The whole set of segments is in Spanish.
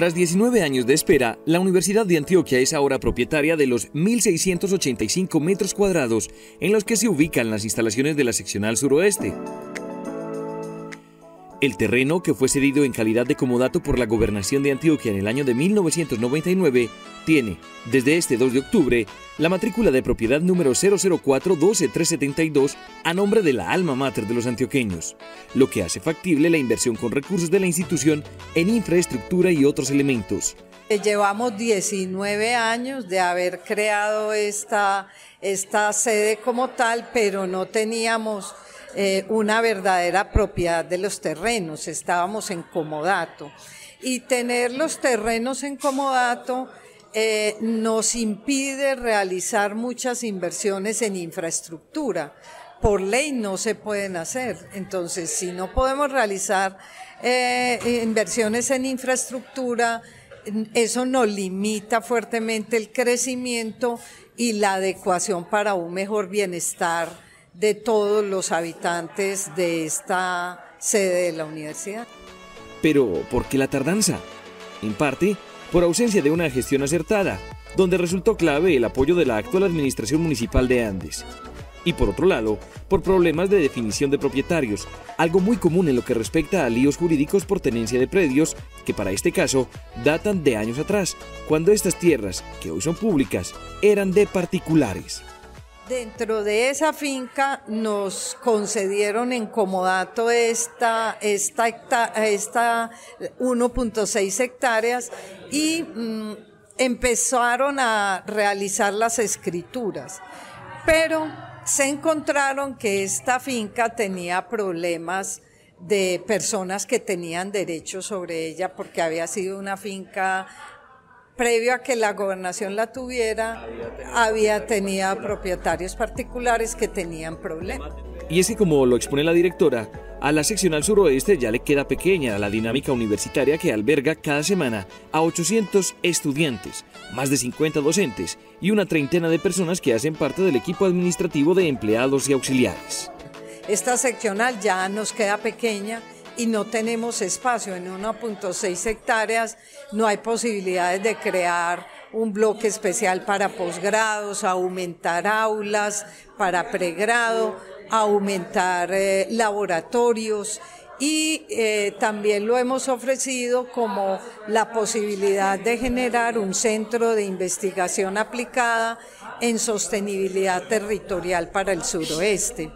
Tras 19 años de espera, la Universidad de Antioquia es ahora propietaria de los 1.685 metros cuadrados en los que se ubican las instalaciones de la seccional suroeste. El terreno, que fue cedido en calidad de comodato por la gobernación de Antioquia en el año de 1999, tiene, desde este 2 de octubre, la matrícula de propiedad número 004-12372 a nombre de la alma mater de los antioqueños, lo que hace factible la inversión con recursos de la institución en infraestructura y otros elementos. Llevamos 19 años de haber creado esta, esta sede como tal, pero no teníamos eh, una verdadera propiedad de los terrenos, estábamos en comodato. Y tener los terrenos en comodato eh, nos impide realizar muchas inversiones en infraestructura. Por ley no se pueden hacer. Entonces, si no podemos realizar eh, inversiones en infraestructura, eso nos limita fuertemente el crecimiento y la adecuación para un mejor bienestar de todos los habitantes de esta sede de la universidad. Pero, ¿por qué la tardanza? En parte, por ausencia de una gestión acertada, donde resultó clave el apoyo de la actual administración municipal de Andes. Y por otro lado, por problemas de definición de propietarios, algo muy común en lo que respecta a líos jurídicos por tenencia de predios, que para este caso datan de años atrás, cuando estas tierras, que hoy son públicas, eran de particulares. Dentro de esa finca nos concedieron en comodato esta, esta, esta 1.6 hectáreas y mm, empezaron a realizar las escrituras. Pero se encontraron que esta finca tenía problemas de personas que tenían derechos sobre ella porque había sido una finca previo a que la gobernación la tuviera, había tenido propietarios particulares que tenían problemas. Y es que como lo expone la directora, a la seccional suroeste ya le queda pequeña la dinámica universitaria que alberga cada semana a 800 estudiantes, más de 50 docentes y una treintena de personas que hacen parte del equipo administrativo de empleados y auxiliares. Esta seccional ya nos queda pequeña y no tenemos espacio en 1.6 hectáreas, no hay posibilidades de crear un bloque especial para posgrados, aumentar aulas para pregrado, aumentar eh, laboratorios y eh, también lo hemos ofrecido como la posibilidad de generar un centro de investigación aplicada en sostenibilidad territorial para el suroeste.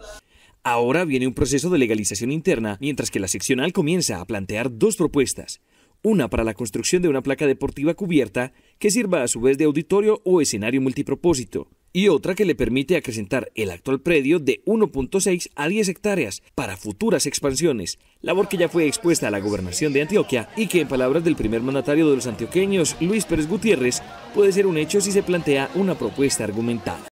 Ahora viene un proceso de legalización interna, mientras que la seccional comienza a plantear dos propuestas. Una para la construcción de una placa deportiva cubierta que sirva a su vez de auditorio o escenario multipropósito, y otra que le permite acrecentar el actual predio de 1.6 a 10 hectáreas para futuras expansiones, labor que ya fue expuesta a la gobernación de Antioquia y que en palabras del primer mandatario de los antioqueños, Luis Pérez Gutiérrez, puede ser un hecho si se plantea una propuesta argumentada.